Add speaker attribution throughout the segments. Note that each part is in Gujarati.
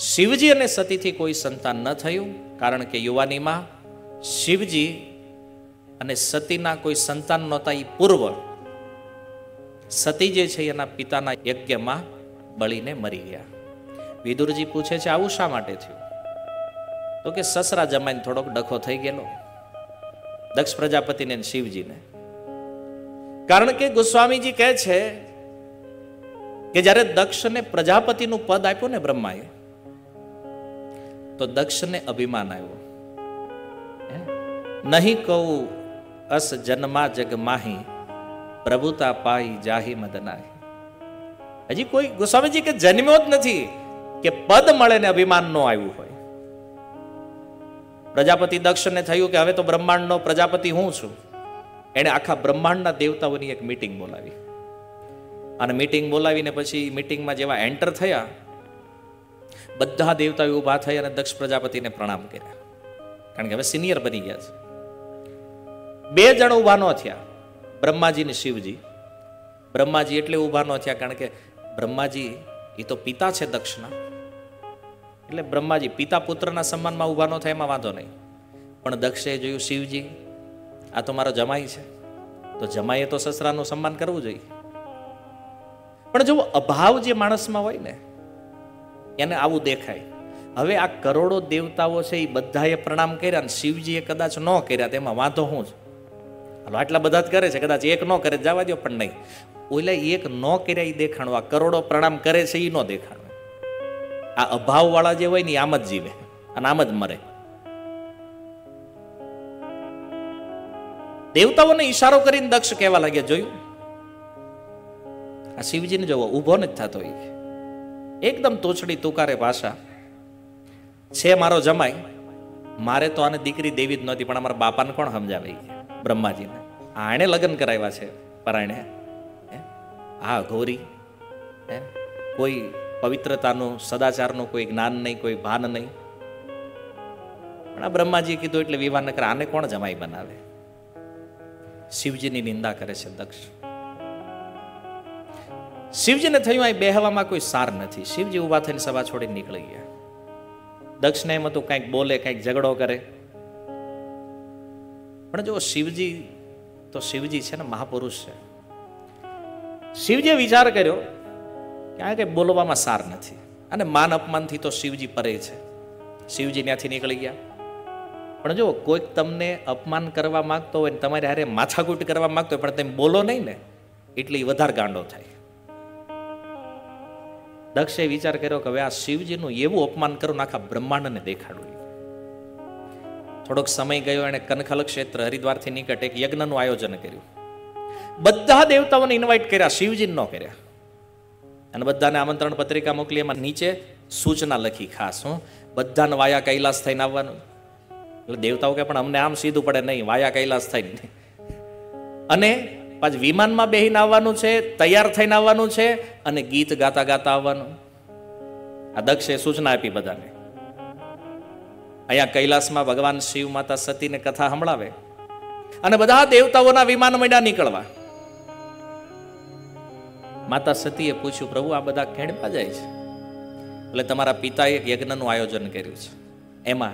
Speaker 1: શિવજી અને સતીથી કોઈ સંતાન ન થયું, કારણ કે યુવાનીમાં શિવજી અને સતીના કોઈ સંતાન નહોતા એ પૂર્વ. સતી જે છે એના પિતાના યજ્ઞમાં બળીને મરી ગયા. વિદુરજી પૂછે છે, આવું શા માટે થયું? તો કે સસરા જમાઈને થોડોક ડખો થઈ ગયેલો. દક્ષ પ્રજાપતિને શિવજીને. કારણ કે ગોસ્વામીજી કહે છે કે જ્યારે દક્ષને પ્રજાપતિનું પદ આપ્યું ને બ્રહ્માએ તો દક્ષને અભિમાન આવ્યો. નહીં કહું, અસ જન્મા જગ માહી, પ્રભુતા પાઈ જાહી મદનાહી હજી કોઈ ગોસ્વામીજી કે જન્મ્યો જ નથી, કે પદ મળે ને અભિમાન નો આવ્યું હોય. પ્રજાપતિ દક્ષને થયું કે હવે તો બ્રહ્માંડનો પ્રજાપતિ હું છું. એણે આખા બ્રહ્માંડના દેવતાઓની એક મીટિંગ બોલાવી. અને મીટિંગ બોલાવીને પછી મીટિંગમાં જેવા એન્ટર થયા બધા દેવતાઓ ઊભા થઈ અને દક્ષ પ્રજાપતિને પ્રણામ કર્યા. કારણ કે હવે સિનિયર બની ગયા છે. બે જણ ઊભા ન થયા. બ્રહ્માજી ને શિવજી. બ્રહ્માજી એટલે ઊભા ન થયા કારણ કે બ્રહ્માજી એ તો પિતા છે દક્ષના. એટલે બ્રહ્માજી પિતા પુત્રના સન્માનમાં ઊભા ન થાય, એમાં વાંધો નહીં. પણ દક્ષે જોયું, શિવજી, આ તો મારો જમાઈ છે. તો જમાઈએ તો સસરાનું સન્માન કરવું જોઈએ. પણ જો અભાવ જે માણસમાં હોય ને એને આવું દેખાય. હવે આ કરોડો દેવતાઓ છે એ બધાએ પ્રણામ કર્યા અને શિવજીએ કદાચ ન કર્યા તેમાં વાંધો શું છે? હાલો, આટલા બધા જ કરે છે, કદાચ એક ન કરે જવા દો પણ નહીં. ઓલા એક ન કર્યા એ દેખાણો, આ કરોડો પ્રણામ કરે છે એ ન દેખાણો. આ અભાવવાળા જે હોય ને આમ જ જીવે અને આમ જ મરે. દેવતાઓને ઈશારો કરીને દક્ષ કહેવા લાગ્યા, જોયું? આ શિવજીને જોવો, ઊભો નથી થતો એ. એકદમ તોછડી તુકારે ભાષા છે મારો જમાઈ, મારે તો આને દીકરી દેવી જ નહોતી, પણ અમારા બાપાને કોણ સમજાવે? બ્રહ્માજીને આણે લગ્ન કરાવ્યા છે પરાયણે હે? આ ઘોરી? કોઈ પવિત્રતાનું, સદાચારનું કોઈ જ્ઞાન નહીં, કોઈ ભાન નહીં પણ આ બ્રહ્માજીએ કીધું એટલે વિવાહ ન કરે આને કોણ જમાઈ બનાવે શિવજીની નિંદા કરે છે દક્ષ શિવજીને થયું અહીં બેહવામાં કોઈ સાર નથી. શિવજી ઊભા થઈને સભા છોડીને નીકળી ગયા. દક્ષને એમ હતું, કંઈક બોલે, કંઈક ઝઘડો કરે. પણ જો શિવજી, તો શિવજી છે ને મહાપુરુષ છે. શિવજીએ વિચાર કર્યો કે આ કંઈ બોલવામાં સાર નથી. અને માન અપમાનથી તો શિવજી પરે છે. શિવજી ત્યાંથી નીકળી ગયા. પણ જો કોઈક તમને અપમાન કરવા માંગતો હોય ને તમારે હારે માથાકૂટ કરવા માંગતો હોય, પણ તમે બોલો નહીં ને, એટલે વધારે ગાંડો થાય. દક્ષે વિચાર કર્યો કે હવે આ શિવજીનું એવું અપમાન કરું આખા બ્રહ્માંડને દેખાડું થોડોક સમય ગયો, એણે કનખલ ક્ષેત્ર હરિદ્વારથી નિકટ એક યજ્ઞનું આયોજન કર્યું. બધા દેવતાઓને ઇન્વાઇટ કર્યા શિવજીને ન કર્યા. અને બધાને આમંત્રણ પત્રિકા મોકલી, એમાં નીચે સૂચના લખી ખાસ, હું. બધાને વાયા કૈલાસ થઈને આવવાનું. એટલે દેવતાઓ કે પણ અમને આમ સીધું પડે નહીં, વાયા કૈલાસ થઈને. અને પાછું વિમાનમાં બેહીને આવવાનું છે, તૈયાર થઈને આવવાનું છે અને ગીત ગાતા ગાતા આવવાનું. આ દક્ષે સૂચના આપી બધાને. અહીંયા કૈલાસમાં ભગવાન શિવ માતા સતીને કથા સંભળાવે. અને બધા દેવતાઓના વિમાન મંડ્યા નીકળવા. માતા સતીએ પૂછ્યું, પ્રભુ, આ બધા ખેડવા જાય છે? એટલે તમારા પિતાએ યજ્ઞનું આયોજન કર્યું છે. એમાં,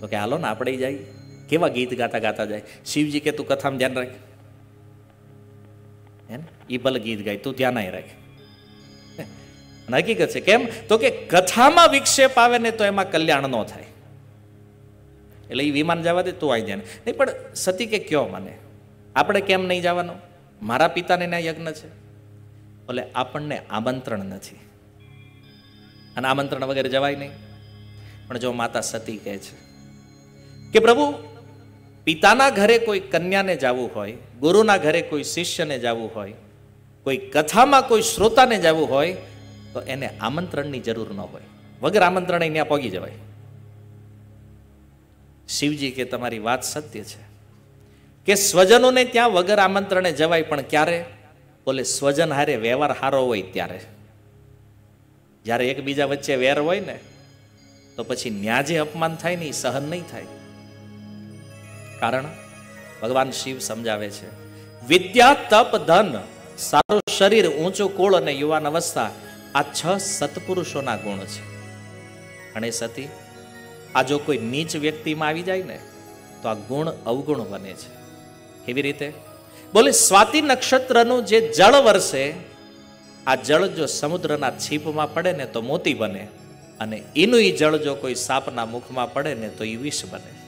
Speaker 1: તો કે, હાલો ને, આપણે જાય કેવા ગીત ગાતા ગાતા જાય? શિવજી કે, તું કથામાં ધ્યાન રાખ. હે એ ભલે ગીત ગાય તું ધ્યાન નહીં રાખ હકીકત છે કેમ તો કે કથામાં વિક્ષેપ આવે ને તો એમાં કલ્યાણ ન થાય એટલે એ વિમાન જવા દે તું આવી જાય નહીં પણ સતી કે કયો મને આપણે કેમ નહીં જવાનું મારા પિતાને ના યજ્ઞ છે એટલે આપણને આમંત્રણ નથી અને આમંત્રણ વગેરે જવાય નહીં પણ જો માતા સતી કહે છે કે પ્રભુ પિતાના ઘરે કોઈ કન્યાને જવું હોય ગુરુના ઘરે કોઈ શિષ્યને જવું હોય, કોઈ કથામાં કોઈ શ્રોતાને જવું હોય, તો એને આમંત્રણની જરૂર ન હોય. વગર આમંત્રણે ત્યાં પગી જવાય. શિવજી કે, તમારી વાત સત્ય છે. કે, સ્વજનોને ત્યાં વગર આમંત્રણે જવાય પણ ક્યારે? બોલે, સ્વજન હારે વ્યવહાર હારો હોય ત્યારે. જ્યારે એકબીજા વચ્ચે વેર હોય ને, તો પછી ન્યાજે અપમાન થાય ને એ સહન નહીં થાય. કારણ ભગવાન શિવ સમજાવે છે. વિદ્યા તપ ધન, સારું શરીર, ઊંચું કુળ અને યુવાન અવસ્થા, આ છ સત્પુરુષોના ગુણ છે. અને સતી, આ જો કોઈ નીચ વ્યક્તિમાં આવી જાય ને, તો આ ગુણ અવગુણ બને છે. કેવી રીતે? બોલે, સ્વાતિ નક્ષત્રનું જે જળ વરસે, આ જળ જો સમુદ્રના છીપમાં પડે ને તો મોતી બને, અને એનું એ જળ જો કોઈ સાપના મુખમાં પડે ને તો એ વિષ બને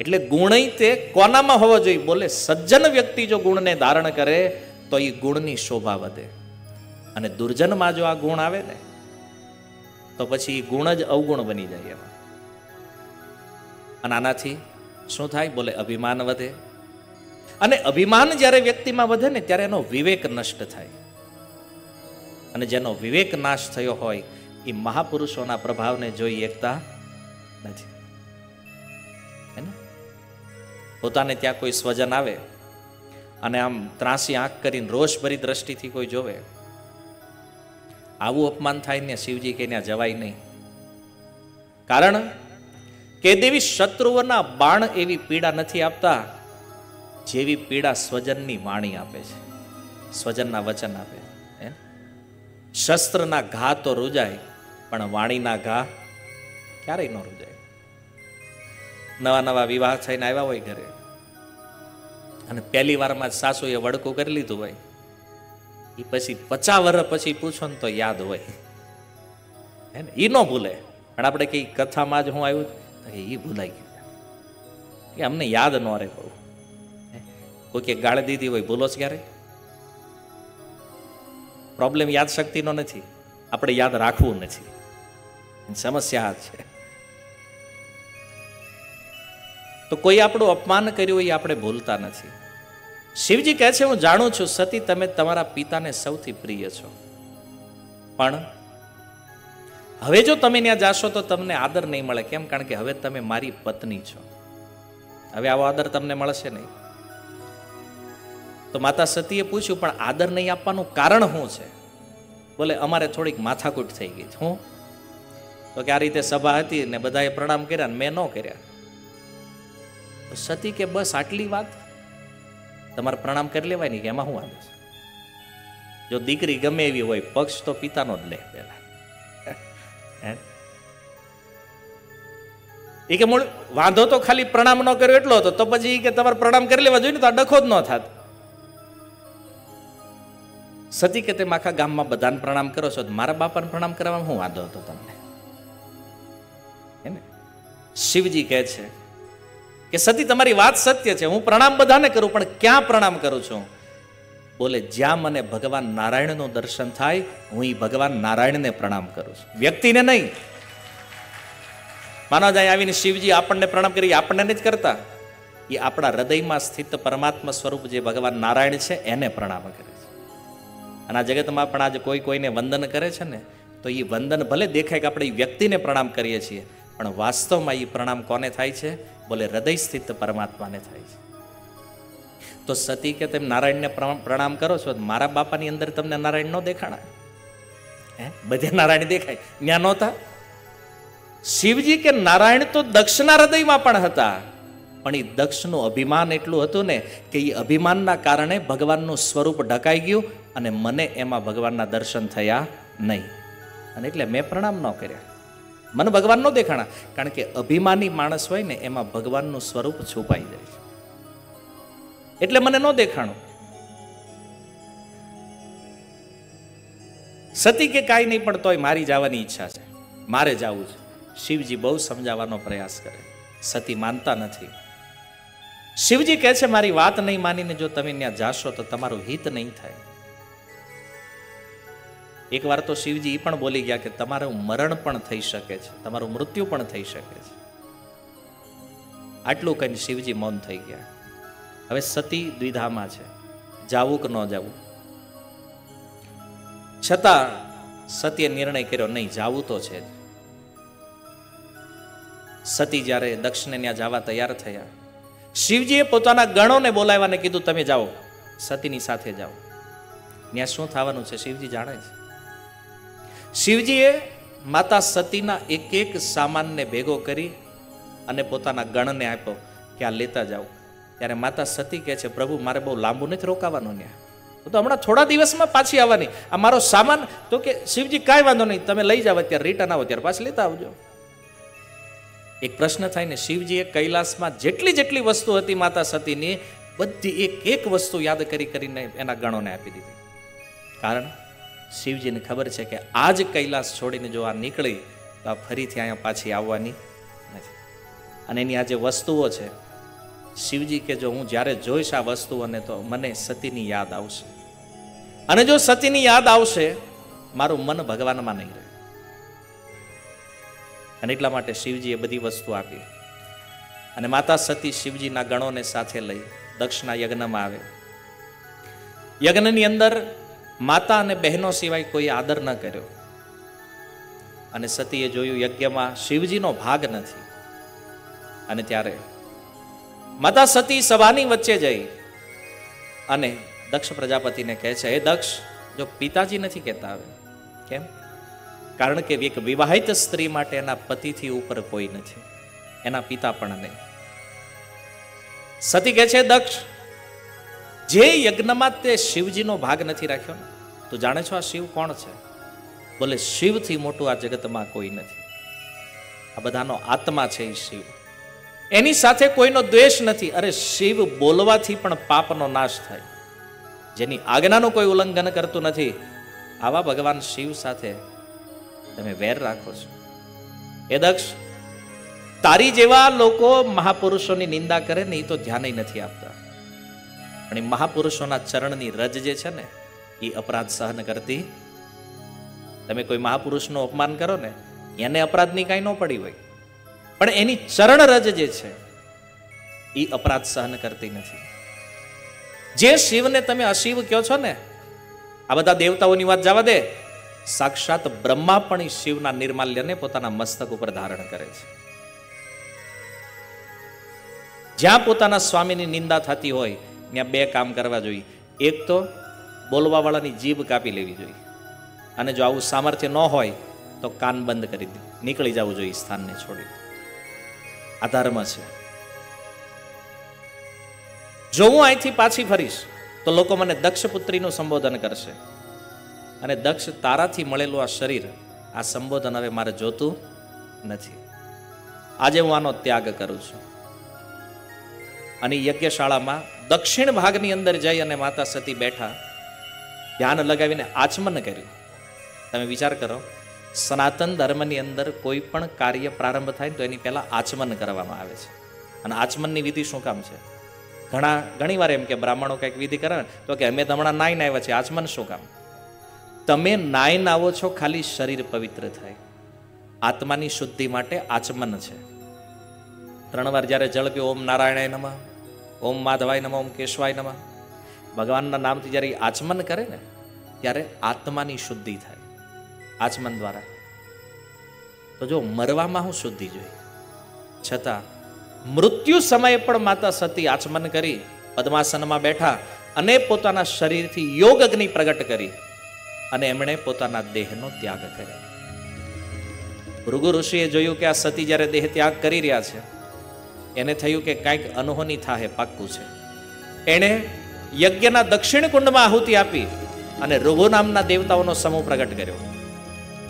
Speaker 1: એટલે ગુણ તે કોનામાં હોવો જોઈએ? બોલે, સજ્જન વ્યક્તિ જો ગુણને ધારણ કરે, તો એ ગુણની શોભા વધે. અને દુર્જનમાં જો આ ગુણ આવે ને, તો પછી ગુણ જ અવગુણ બની જાય એમાં. અને આનાથી શું થાય? બોલે, અભિમાન વધે. અને અભિમાન જ્યારે વ્યક્તિમાં વધે ને, ત્યારે એનો વિવેક નષ્ટ થાય. અને જેનો વિવેક નાશ થયો હોય એ મહાપુરુષોના પ્રભાવને જોઈ એકતા નથી. પોતાને ત્યાં કોઈ સ્વજન આવે અને આમ ત્રાસી આંખ કરીને રોષભરી દ્રષ્ટિથી કોઈ જોવે. આવું અપમાન થાય ને શિવજી કે ત્યાં જવાય નહીં. કારણ કે દેવી શત્રુઓના બાણ એવી પીડા નથી આપતા જેવી પીડા સ્વજનની વાણી આપે છે. સ્વજનના વચન આપે. હે? શસ્ત્રના ઘા તો રૂજાય, પણ વાણીના ઘા ક્યારેય ન રૂજાય. નવા નવા વિવાહ થઈને આવ્યા હોય ઘરે. અને પહેલી વારમાં જ સાસુએ વડકું કરી લીધું હોય. એ પછી પચાસ વર્ષ પછી પૂછો ને તો યાદ હોય. હે ને? એ ન ભૂલે. પણ આપણે કઈ કથામાં જ હું આવ્યું તો એ ભૂલાઈ ગયું. એ અમને યાદ ન રહે બહુ. કોઈ કે ગાળ દીધી હોય ભૂલો છે ક્યારે? પ્રોબ્લેમ યાદ શક્તિનો નથી. આપણે યાદ રાખવું નથી. સમસ્યા છે. તો કોઈ આપણું અપમાન કર્યું એ આપણે ભૂલતા નથી. શિવજી કહે છે, હું જાણું છું, સતી, તમે તમારા પિતાને સૌથી પ્રિય છો. પણ હવે જો તમે ત્યાં જાશો તો તમને આદર નહીં મળે. કેમ? કારણ કે હવે તમે મારી પત્ની છો. હવે આવો આદર તમને મળશે નહીં. તો માતા સતીએ પૂછ્યું, પણ આદર નહીં આપવાનું કારણ શું છે? બોલે, અમારે થોડીક માથાકૂટ થઈ ગઈ હું? તો કે આ રીતે સભા હતી ને બધાએ પ્રણામ કર્યા ને મેં ન કર્યા. સતી કે બસ આટલી વાત? તમારે પ્રણામ કરી લેવાય ને કે એમાં શું આવે છે જો દીકરી ગમે એવી હોય પક્ષ તો પિતાનો જ લે હે? એ કે મૂળ વાંધો તો ખાલી પ્રણામ ન કર્યો એટલો હતો તો પછી કે તમારે પ્રણામ કરી લેવા જોઈએ ને તો આ ડખો જ ન થાત. સતી કે તેમ આખા ગામમાં બધાને પ્રણામ કરો છો મારા બાપાને પ્રણામ કરવામાં હું વાંધો હતો તમને? હે ને? શિવજી કહે છે કે સતી, તમારી વાત સત્ય છે, હું પ્રણામ બધાને કરું, પણ ક્યાં પ્રણામ કરું છું? બોલે, જ્યાં મને ભગવાન નારાયણનું દર્શન થાય, હું એ ભગવાન નારાયણને પ્રણામ કરું છું. વ્યક્તિને નહીં. માનો જાય આવીને શિવજી આપણને પ્રણામ કરી, આપણને નથી કરતા. એ આપણા હૃદયમાં સ્થિત પરમાત્મા સ્વરૂપ જે ભગવાન નારાયણ છે, એને પ્રણામ કરે છે. અને આ જગતમાં પણ આજે કોઈ કોઈને વંદન કરે છે ને, તો એ વંદન ભલે દેખાય કે આપણે વ્યક્તિને પ્રણામ કરીએ છીએ પણ વાસ્તવમાં એ પ્રણામ કોને થાય છે? બોલે હૃદય સ્થિત પરમાત્માને થાય છે. તો સતી કે તેમ નારાયણને પ્રણામ- કરો છો મારા બાપાની અંદર તમને નારાયણ ન દેખાણા? હે? બધે નારાયણ દેખાય. ત્યાં નહોતા? શિવજી કે નારાયણ તો દક્ષના હૃદયમાં પણ હતા. પણ એ દક્ષનું અભિમાન એટલું હતું ને કે એ અભિમાનના કારણે ભગવાનનું સ્વરૂપ ઢકાઈ ગયું અને મને એમાં ભગવાનના દર્શન થયા નહીં. અને એટલે મેં પ્રણામ ન કર્યા. મને ભગવાન ન દેખાણા. કારણ કે અભિમાની માણસ હોય ને, એમાં ભગવાનનું સ્વરૂપ છુપાઈ જાય છે. એટલે મને ન દેખાણું. સતી કે કાંઈ નહીં, પણ તોય મારી જવાની ઈચ્છા છે. મારે જવું છે. શિવજી બહુ સમજાવવાનો પ્રયાસ કરે. સતી માનતા નથી. શિવજી કહે છે, મારી વાત નહીં માનીને જો તમે ત્યાં જાશો, તો તમારું હિત નહીં થાય. એકવાર તો શિવજી એ પણ બોલી ગયા કે તમારું મરણ પણ થઈ શકે છે, તમારું મૃત્યુ પણ થઈ શકે છે. આટલું કહીને શિવજી મૌન થઈ ગયા. હવે સતી દ્વિધામાં છે જાવું કે ન જાવું. છતાં સતીએ નિર્ણય કર્યો, નહીં, જાવું તો છે જ. સતી જ્યારે દક્ષને ત્યાં જવા તૈયાર થયા, શિવજીએ પોતાના ગણોને બોલાવ્યાને કીધું, તમે જાઓ, સતીની સાથે જાઓ. ત્યાં શું થવાનું છે, શિવજી જાણે છે? શિવજીએ માતા સતીના એક એક સામાનને ભેગો કરી અને પોતાના ગણને આપ્યો કે આ લેતા જાઓ. ત્યારે માતા સતી કહે છે, પ્રભુ, મારે બહુ લાંબુ નથી રોકાવાનું ત્યાં તો હમણાં થોડા દિવસમાં પાછી આવવાની. આ મારો સામાન, તો કે શિવજી કાંઈ વાંધો નહીં, તમે લઈ જાઓ અત્યારે રિટર્ન આવો ત્યારે, પાછી લેતા આવજો. એક પ્રશ્ન થાય ને, શિવજીએ કૈલાસમાં જેટલી જેટલી વસ્તુ હતી માતા સતીની, બધી એક એક વસ્તુ યાદ કરી કરીને એના ગણોને આપી દીધી. કારણ શિવજીને ખબર છે કે આજ કૈલાસ છોડીને જો આ નીકળી, તો આ ફરીથી અહીંયા પાછી આવવાની નથી. અને એની આ જે વસ્તુઓ છે, શિવજી કે જો હું જ્યારે જોઈશ આ વસ્તુઓને તો મને સતીની યાદ આવશે. અને જો સતીની યાદ આવશે, મારું મન ભગવાનમાં નહીં રહે. અને એટલા માટે શિવજીએ બધી વસ્તુ આપી. અને માતા સતી શિવજીના ગણોને સાથે લઈ દક્ષના યજ્ઞમાં આવે. યજ્ઞની અંદર માતા અને બહેનો સિવાય કોઈ આદર ન કર્યો. અને સતીએ જોયું યજ્ઞમાં શિવજીનો ભાગ નથી. અને ત્યારે માતા સતી સભાની વચ્ચે જઈ અને દક્ષ પ્રજાપતિને કહે છે, હે દક્ષ, જો પિતાજી નથી કહેતા આવે કેમ? કારણ કે એક વિવાહિત સ્ત્રી માટે એના પતિથી ઉપર કોઈ નથી, એના પિતા પણ નહીં. સતી કહે છે, દક્ષ જે યજ્ઞમાં તે શિવજીનો ભાગ નથી રાખ્યો ને તું જાણે છો આ શિવ કોણ છે? બોલે, શિવથી મોટું આ જગતમાં કોઈ નથી. આ બધાનો આત્મા છે એ શિવ. એની સાથે કોઈનો દ્વેષ નથી. અરે, શિવ બોલવાથી પણ પાપનો નાશ થાય. જેની આજ્ઞાનું કોઈ ઉલ્લંઘન કરતું નથી. આવા ભગવાન શિવ સાથે તમે વેર રાખો છો. એ દક્ષ, તારી જેવા લોકો મહાપુરુષોની નિંદા કરે ને એ તો ધ્યાન નથી આપતા. એ મહાપુરુષોના ચરણની રજ જે છે ને એ અપરાધ સહન કરતી. તમે કોઈ મહાપુરુષનું અપમાન કરો ને, એને અપરાધની કાંઈ ન પડી હોય. પણ એની ચરણ રજ જે છે એ અપરાધ સહન કરતી નથી. જે શિવને તમે અશિવ કહો છો ને, આ બધા દેવતાઓની વાત જવા દે. સાક્ષાત બ્રહ્મા પણ શિવના નિર્માલ્યને પોતાના મસ્તક ઉપર ધારણ કરે છે. જ્યાં પોતાના સ્વામીની નિંદા થતી હોય ત્યાં બે કામ કરવા જોઈએ. એક તો બોલવાવાળાની જીભ કાપી લેવી જોઈએ. અને જો આવું સામર્થ્ય ન હોય, તો કાન બંધ કરી દે. નીકળી જવું જોઈએ સ્થાનને છોડી. આ ધર્મ છે. જો હું અહીંથી પાછી ફરીશ, તો લોકો મને દક્ષ પુત્રીનું સંબોધન કરશે. અને દક્ષ તારાથી મળેલું આ શરીર, આ સંબોધન હવે મારે જોતું નથી. આજે હું આનો ત્યાગ કરું છું. અને યજ્ઞશાળામાં દક્ષિણ ભાગની અંદર જઈ અને માતા સતી બેઠા, ધ્યાન લગાવીને આચમન કર્યું. તમે વિચાર કરો, સનાતન ધર્મની અંદર કોઈ પણ કાર્ય પ્રારંભ થાય તો એની પહેલાં આચમન કરવામાં આવે છે. અને આચમનની વિધિ શું કામ છે? ઘણા, ઘણી વાર એમ કે બ્રાહ્મણો કંઈક વિધિ કરે તો કે અમે તો હમણાં નાઈને આવ્યા છે આચમન શું કામ? તમે નાઈને આવો છો, ખાલી શરીર પવિત્ર થાય. આત્માની શુદ્ધિ માટે આચમન છે. ત્રણ વાર જ્યારે જળ ઓમ નારાયણાય નમઃ. ઓમ માધવાય નમઃ, ઓમ કેશવાય નમઃ. ભગવાનના નામથી જ્યારે આચમન કરે ને, ત્યારે આત્માની શુદ્ધિ થાય, આચમન દ્વારા. તો જો મરવામાં હું શુદ્ધિ જોઈ, છતાં મૃત્યુ સમયે પણ માતા સતી આચમન કરી, પદ્માસનમાં બેઠા અને પોતાના શરીરથી યોગ અગ્નિ પ્રગટ કરી અને એમણે પોતાના દેહનો ત્યાગ કર્યો. ભૃગુ ઋષિએ જોયું કે આ સતી જ્યારે દેહ ત્યાગ કરી રહ્યા છે એને થયું કે કાંઈક અનહોની થાહે પાક્કું છે. એણે યજ્ઞના દક્ષિણ કુંડમાં આહુતિ આપી અને ઋભુ નામના દેવતાઓનો સમૂહ પ્રગટ કર્યો.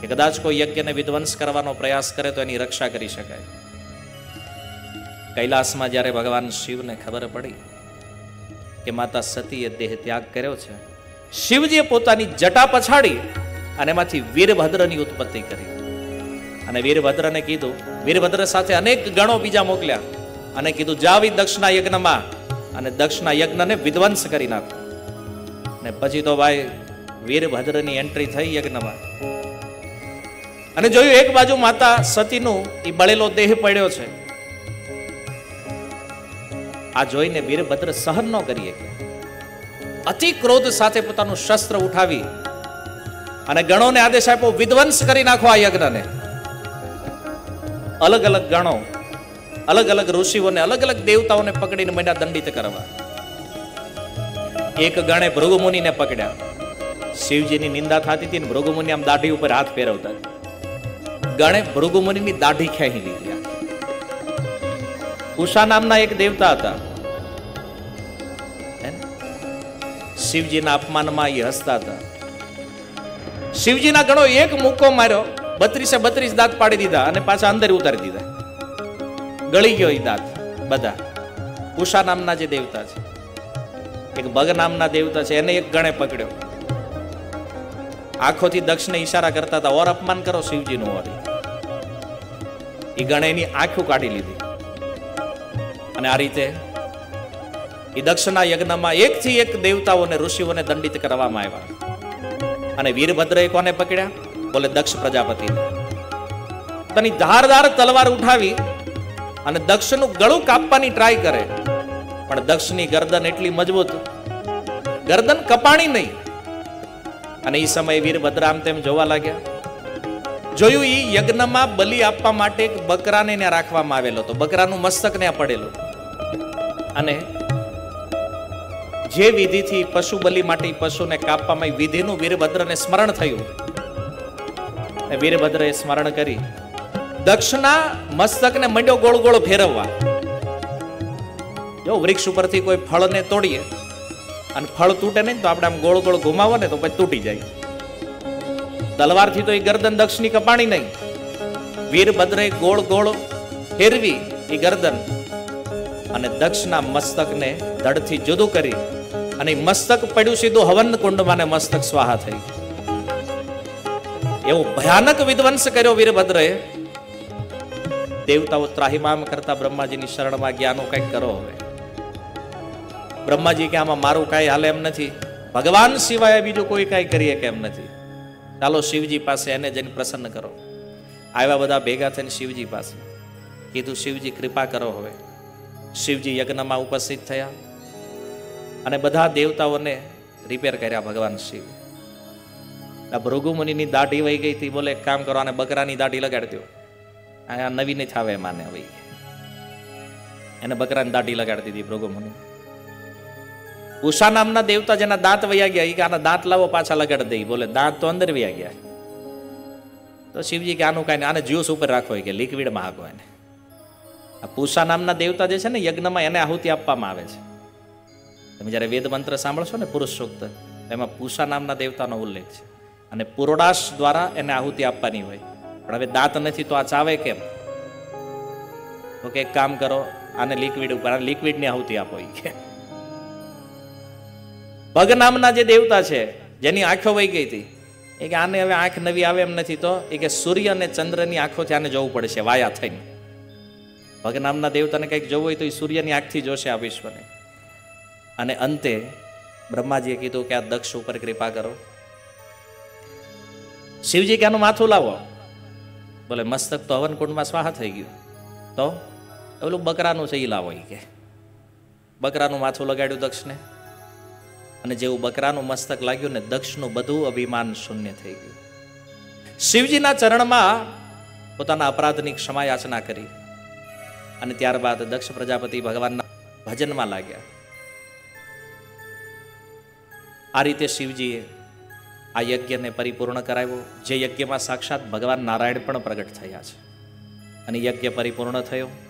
Speaker 1: કે કદાચ કોઈ યજ્ઞને વિધ્વંસ કરવાનો પ્રયાસ કરે તો એની રક્ષા કરી શકાય. કૈલાસમાં જ્યારે ભગવાન શિવને ખબર પડી કે માતા સતીએ દેહ ત્યાગ કર્યો છે, શિવજીએ પોતાની જટા પછાડી અને એમાંથી વીરભદ્રની ઉત્પત્તિ કરી. અને વીરભદ્રને કીધું, વીરભદ્ર સાથે અનેક ગણો બીજા મોકલ્યા. અને કીધું, જાવી દક્ષના યજ્ઞમાં. અને દક્ષના યજ્ઞને વિધ્વંસ કરી નાખો. ને પછી તો ભાઈ, વીરભદ્રની એન્ટ્રી થઈ યજ્ઞમાં. અને જોયું, એક બાજુ માતા સતીનું એ બળેલો દેહ પડ્યો છે. આ જોઈને વીરભદ્ર સહન ન કરી શકે અતિ ક્રોધ સાથે પોતાનું શસ્ત્ર ઉઠાવી અને ગણોને આદેશ આપ્યો, વિધ્વંસ કરી નાખો આ યજ્ઞને. અલગ અલગ ગણો અલગ અલગ ઋષિઓને, અલગ અલગ દેવતાઓને પકડીને મંડ્યા દંડિત કરવા. એક ગણે ભૃગુમુનિને પકડ્યા. શિવજીની નિંદા થતી હતી ભૃગુમુનિ આમ દાઢી ઉપર હાથ ફેરવતા ગણે ભૃગુમુનિની દાઢી ખેંચી લીધી. ઉષા નામના એક દેવતા હતા? શિવજીના અપમાનમાં એ હસતા હતા. શિવજીના ગણો એક મુક્કો માર્યો, બત્રીસે બત્રીસ દાંત પાડી દીધા અને પાછા અંદર ઉતારી દીધા. ગળી ગયો દાંત, બધા. ઉષા નામના જે દેવતા છે. એક ભગ નામના દેવતા છે, એને એક ગણે પકડ્યો. આંખોથી દક્ષને ઈશારા કરતા હતા, ઓર અપમાન કરો શિવજીનું ઓર. એ ગણેની આંખો કાઢી લીધી. અને આ રીતે એ દક્ષના યજ્ઞમાં એકથી એક દેવતાઓને, ઋષિઓને દંડિત કરવામાં આવ્યા. અને વીરભદ્રએ કોને પકડ્યા? બોલે, દક્ષ પ્રજાપતિ તની ધારદાર તલવાર ઉઠાવી અને દક્ષનું ગળું કાપવાની ટ્રાય કરે. પણ દક્ષની ગરદન એટલી મજબૂત. ગરદન કપાણી નહીં. અને એ સમયે વીરભદ્રામ તેમ જોવા લાગ્યા. જોયું એ યજ્ઞમાં બલિ આપવા માટે એક બકરાને ત્યાં રાખવામાં આવેલો હતો. બકરાનું મસ્તક ત્યાં પડેલું. અને જે વિધિથી પશુ બલિ માટે પશુને કાપવામાં વિધિનું વીરભદ્રને સ્મરણ થયું. વીરભદ્રએ સ્મરણ કરી. દક્ષના મસ્તકને મંડ્યો ગોળ ગોળ ફેરવવા. જો વૃક્ષ ઉપરથી કોઈ ફળને તોડીએ અને ફળ તૂટે નહીં તો આપણે આમ ગોળ ગોળ ઘુમાવો ને તો પછી તૂટી જાય. તલવારથી તો એ ગરદન દક્ષની કપાણી નહીં. વીરભદ્રે ગોળ ગોળ ફેરવી એ ગરદન અને દક્ષના મસ્તકને ધડથી જુદું કરી અને મસ્તક પડ્યું સીધું હવન કુંડમાં મસ્તક સ્વાહા થઈ. એવો ભયાનક વિધ્વંસ કર્યો વીરભદ્રએ દેવતાઓ ત્રાહિમામ કરતા બ્રહ્માજીની શરણમાં જ્ઞાનો કંઈક કરો હવે. બ્રહ્માજી કે આમાં મારું કાંઈ હાલે એમ નથી. ભગવાન સિવાય બીજું કોઈ કાંઈ કરીએ કે એમ નથી. ચાલો શિવજી પાસે એને જઈને પ્રસન્ન કરો. આવ્યા બધા ભેગા થઈને શિવજી પાસે. કીધું, શિવજી, કૃપા કરો હવે. શિવજી યજ્ઞમાં ઉપસ્થિત થયા અને બધા દેવતાઓને રિપેર કર્યા ભગવાન શિવ. ભૃગુમુનિની દાઢી વહી ગઈ હતી. બોલે, એક કામ કરો અને બકરાની દાઢી લગાડી દો આ નવી નહીં થાવે માને હવે. એને બકરાની દાઢી લગાડી દીધી ભૃગુ મુનિ. ઉષા નામના દેવતા જેના દાંત વયા ગયા એ કે આના દાંત લાવો, પાછા લગાડી દઈ બોલે, દાંત તો અંદર વયા ગયા. તો શિવજી કે, આનું કાંઈ આને જ્યુસ ઉપર રાખો. કે, લિક્વિડમાં હાકો એને. આ પૂષા નામના દેવતા જે છે ને, યજ્ઞમાં એને આહુતિ આપવામાં આવે છે. તમે જ્યારે વેદ મંત્ર સાંભળશો ને, પુરુષ સૂક્ત એમાં પૂષા નામના દેવતાનો ઉલ્લેખ છે. અને પુરોડાશ દ્વારા એને આહુતિ આપવાની હોય. પણ હવે દાંત નથી તો આ ચાવે કેમ? તો કે એક કામ કરો, આને લિક્વિડ ઉપર આ લિક્વિડની આહુતિ આપો ઈ કે. ભગ નામના જે દેવતા છે, જેની આંખો વહી ગઈ હતી, એ કે આને હવે આંખ નવી આવે એમ નથી તો, એ કે સૂર્ય અને ચંદ્રની આંખોથી આને જોવું પડશે, વાયા થઈને. ભગ નામના દેવતાને કંઈક જોવું હોય તો એ સૂર્યની આંખથી જોશે આ વિશ્વને. અને અંતે બ્રહ્માજીએ કીધું કે આ દક્ષ ઉપર કૃપા કરો. શિવજી કે આનું માથું લાવો. બોલે મસ્તક તો હવન કુંડમાં સ્વાહા થઈ ગયું. તો? ઓલું બકરાનું છે એ લાવો કે. બકરાનું માથું લગાડ્યું દક્ષને. અને જેવું બકરાનું મસ્તક લાગ્યું ને દક્ષનું બધું અભિમાન શૂન્ય થઈ ગયું. શિવજીના ચરણમાં પોતાના અપરાધની ક્ષમા યાચના કરી. અને ત્યારબાદ દક્ષ પ્રજાપતિ ભગવાનના ભજનમાં લાગ્યા. આ રીતે શિવજીએ આ યજ્ઞને પરિપૂર્ણ કરાવ્યો. જે યજ્ઞમાં સાક્ષાત ભગવાન નારાયણ પણ પ્રગટ થયા છે. અને યજ્ઞ પરિપૂર્ણ થયો.